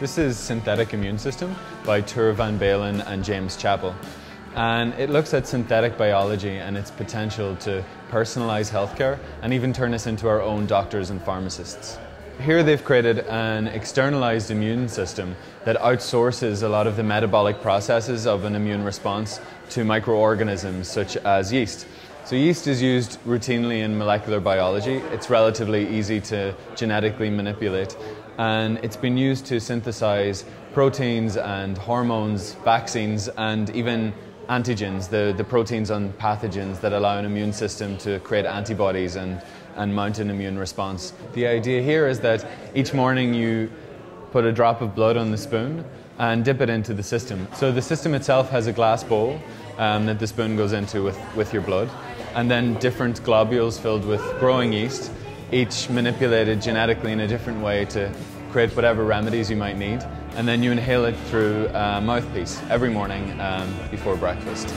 This is Synthetic Immune System by Tuur Van Balen and James Chappell. And it looks at synthetic biology and its potential to personalize healthcare and even turn us into our own doctors and pharmacists. Here they've created an externalized immune system that outsources a lot of the metabolic processes of an immune response to microorganisms such as yeast. So yeast is used routinely in molecular biology. It's relatively easy to genetically manipulate and it's been used to synthesize proteins and hormones, vaccines and even antigens, the, the proteins on pathogens that allow an immune system to create antibodies and, and mount an immune response. The idea here is that each morning you put a drop of blood on the spoon and dip it into the system. So the system itself has a glass bowl um, that the spoon goes into with, with your blood, and then different globules filled with growing yeast, each manipulated genetically in a different way to create whatever remedies you might need and then you inhale it through a mouthpiece every morning um, before breakfast.